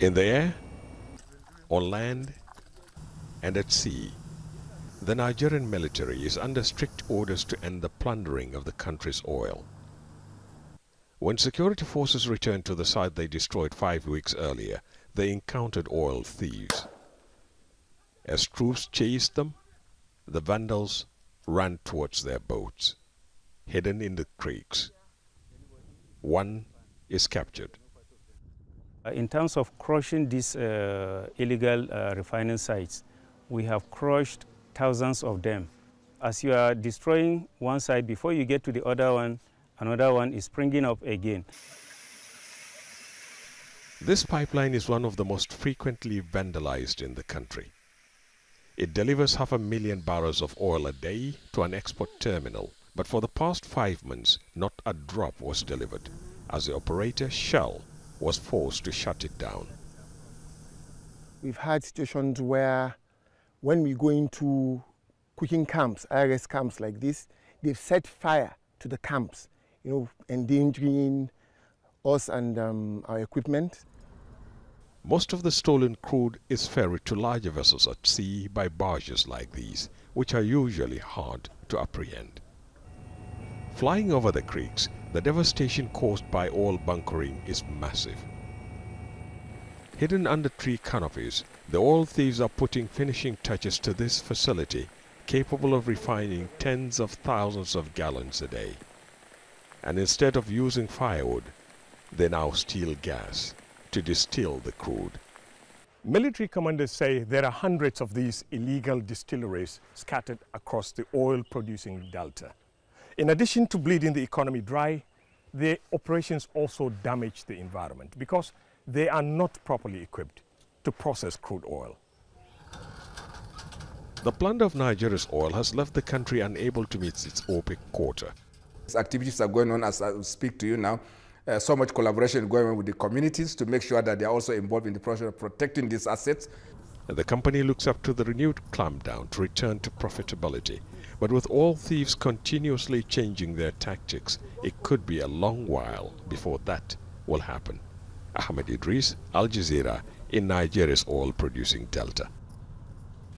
In the air, on land, and at sea, the Nigerian military is under strict orders to end the plundering of the country's oil. When security forces returned to the site they destroyed five weeks earlier, they encountered oil thieves. As troops chased them, the vandals ran towards their boats, hidden in the creeks. One is captured. Uh, in terms of crushing these uh, illegal uh, refining sites, we have crushed thousands of them. As you are destroying one site, before you get to the other one, another one is springing up again. This pipeline is one of the most frequently vandalized in the country. It delivers half a million barrels of oil a day to an export terminal, but for the past five months, not a drop was delivered, as the operator, Shell, was forced to shut it down. We've had situations where when we go into cooking camps, IRS camps like this, they've set fire to the camps, you know, endangering us and um, our equipment. Most of the stolen crude is ferried to larger vessels at sea by barges like these, which are usually hard to apprehend. Flying over the creeks, the devastation caused by oil bunkering is massive. Hidden under tree canopies, the oil thieves are putting finishing touches to this facility capable of refining tens of thousands of gallons a day. And instead of using firewood, they now steal gas to distill the crude. Military commanders say there are hundreds of these illegal distilleries scattered across the oil-producing delta. In addition to bleeding the economy dry, the operations also damage the environment because they are not properly equipped to process crude oil. The plunder of Nigeria's oil has left the country unable to meet its OPEC quota. Activities are going on as I speak to you now uh, so much collaboration going on with the communities to make sure that they are also involved in the process of protecting these assets. The company looks up to the renewed clampdown to return to profitability. But with all thieves continuously changing their tactics, it could be a long while before that will happen. Ahmed Idris, Al Jazeera, in Nigeria's oil producing delta.